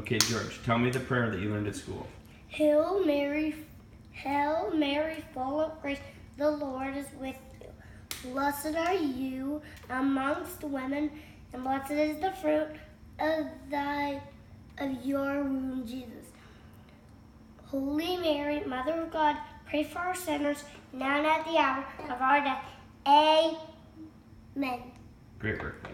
Okay, George, tell me the prayer that you learned at school. Hail Mary, Hail Mary, full of grace, the Lord is with you. Blessed are you amongst women, and blessed is the fruit of thy of your womb, Jesus. Holy Mary, Mother of God, pray for our sinners, now and at the hour of our death. Amen. Great work.